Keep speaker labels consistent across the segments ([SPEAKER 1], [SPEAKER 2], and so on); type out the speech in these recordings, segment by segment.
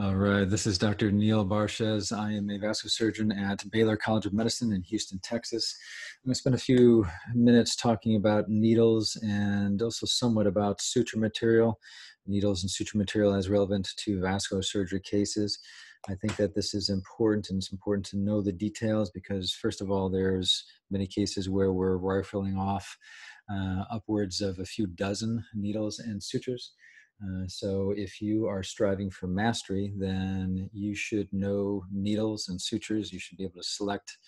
[SPEAKER 1] All right, this is Dr. Neal Barshes. I am a vascular surgeon at Baylor College of Medicine in Houston, Texas. I'm going to spend a few minutes talking about needles and also somewhat about suture material, needles and suture material as relevant to vascular surgery cases. I think that this is important and it's important to know the details because, first of all, there's many cases where we're rifling off uh, upwards of a few dozen needles and sutures. Uh, so if you are striving for mastery, then you should know needles and sutures. You should be able to select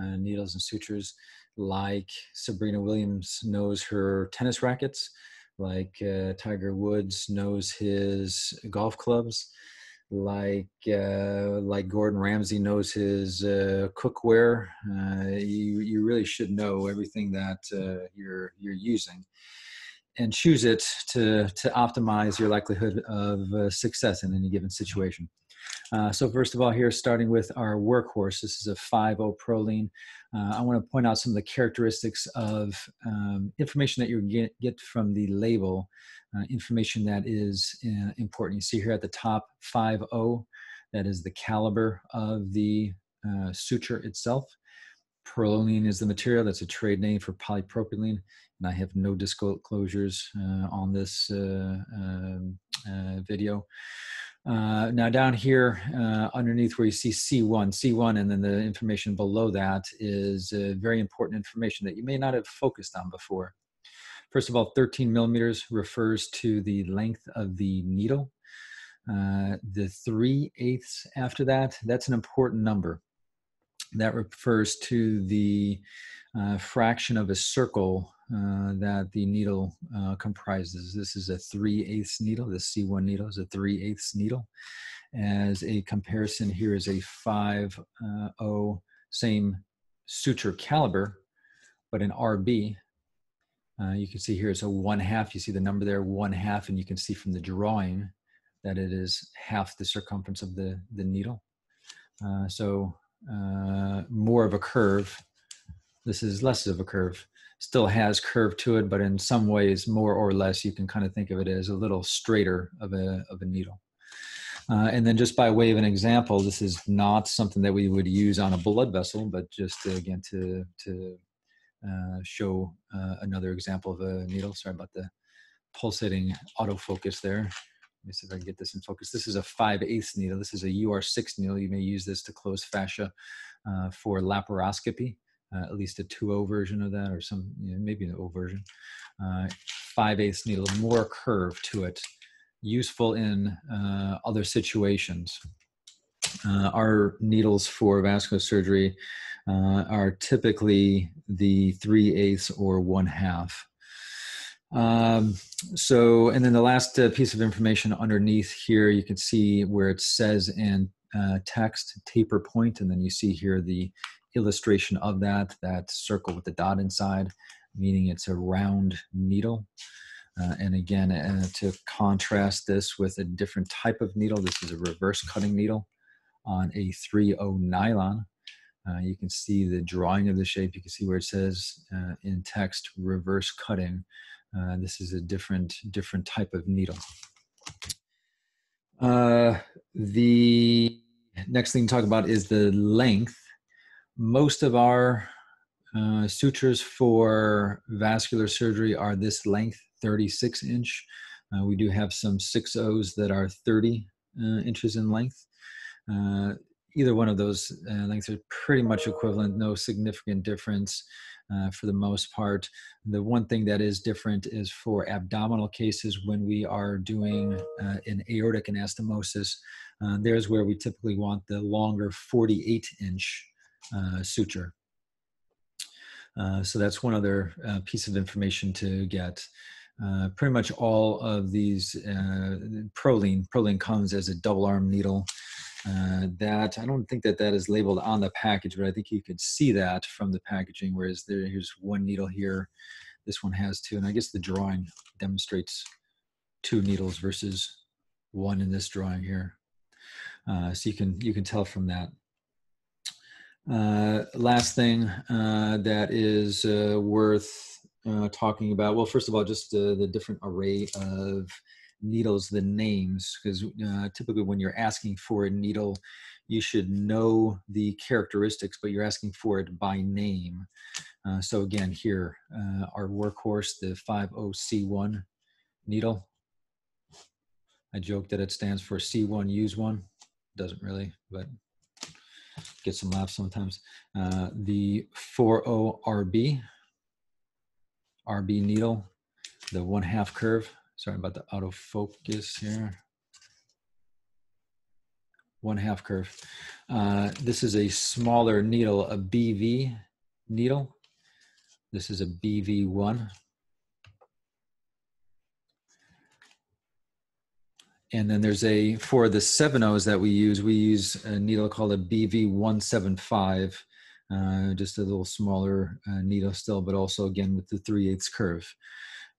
[SPEAKER 1] uh, needles and sutures like Serena Williams knows her tennis rackets, like uh, Tiger Woods knows his golf clubs, like uh, like Gordon Ramsay knows his uh, cookware. You you really should know everything that you're you're using and choose it to, to optimize your likelihood of uh, success in any given situation. Uh, so first of all, here starting with our workhorse, this is a 5-0 Prolene. Uh, I want to point out some of the characteristics of um, information that you get, get from the label, uh, information that is uh, important. You see here at the top 5-0, that is the caliber of the uh, suture itself. Prolene is the material. That's a trade name for polypropylene, and I have no disclosures uh, on this uh, um, uh, video. Uh, now down here uh, underneath where you see C1, C1 and then the information below that is uh, very important information that you may not have focused on before. First of all, 13 millimeters refers to the length of the needle. the 3 eighths after that, that's an important number that refers to the uh, fraction of a circle uh, that the needle uh, comprises. This is a 3 eighths needle. The C1 needle is a 3 eighths needle. As a comparison, here is a 5 0 same suture caliber, but an RB. Uh, you can see here it's a one half. You see the number there, one half, and you can see from the drawing that it is half the circumference of the, the needle. Uh, so uh, more of a curve. This is less of a curve. Still has curve to it, but in some ways, more or less, you can kind of think of it as a little straighter of a, of a needle. Uh, and then just by way of an example, this is not something that we would use on a blood vessel, but just to, again to, to uh, show uh, another example of a needle. Sorry about the pulsating autofocus there. Let me see if I can get this in focus. This is a 5 eighths needle. This is a UR6 needle. You may use this to close fascia uh, for laparoscopy, uh, at least a 2.0 version of that, or some, you know, maybe an O version. Uh, 5 eighths needle, more curve to it, useful in uh, other situations. Uh, our needles for vascular surgery uh, are typically the 3 eighths or 1 half. Um, so, and then the last uh, piece of information underneath here, you can see where it says in uh, text taper point, and then you see here the illustration of that, that circle with the dot inside, meaning it's a round needle. Uh, and again, uh, to contrast this with a different type of needle, this is a reverse cutting needle on a 3.0 nylon. Uh, you can see the drawing of the shape. You can see where it says uh, in text reverse cutting. Uh, this is a different different type of needle. Uh, the next thing to talk about is the length. Most of our uh, sutures for vascular surgery are this length, 36 inch. Uh, we do have some 6Os that are 30 uh, inches in length. Uh, either one of those lengths are pretty much equivalent, no significant difference uh, for the most part. The one thing that is different is for abdominal cases when we are doing uh, an aortic anastomosis. Uh, there's where we typically want the longer 48 inch uh, suture. Uh, so that's one other uh, piece of information to get. pretty much all of these Prolene, Prolene comes as a double arm needle. Uh, that I don't think that that is labeled on the package, but I think you could see that from the packaging. Whereas there, here's one needle here, this one has two, and I guess the drawing demonstrates two needles versus one in this drawing here. Uh, so you can you can tell from that. Uh, last thing uh, that is uh, worth talking about. Well, first of all, just the different array of needles the names because uh, typically when you're asking for a needle, you should know the characteristics, but you're asking for it by name. Uh, so again, here, uh, our workhorse, the 50C1 needle. I joke that it stands for C1, use one. Doesn't really, but get some laughs sometimes. Uh, the 40RB, RB needle, the one half curve. Sorry about the autofocus here. One half curve. Uh, this is a smaller needle, a BV needle. This is a BV1. And then there's a, for the 7.0s that we use, we use a needle called a BV175, uh, just a little smaller uh, needle still, but also again with the 3 8 curve.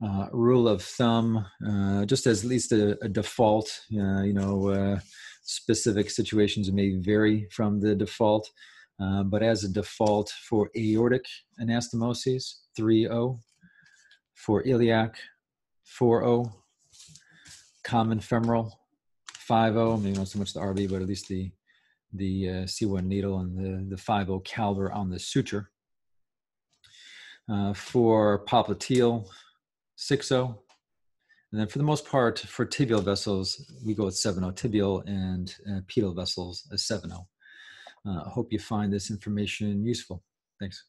[SPEAKER 1] Uh, rule of thumb, uh, just as at least a, a default, uh, you know, uh, specific situations may vary from the default, but as a default for aortic anastomoses, 3 0, for iliac, 4 0, common femoral 5.0, maybe not so much the RB, but at least the the uh, C1 needle and the, the 5.0 caliber on the suture. Uh, for popliteal, 6.0. And then for the most part, for tibial vessels, we go with 7.0, tibial and uh, pedal vessels, a 7.0. Uh, I hope you find this information useful. Thanks.